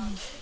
Mm.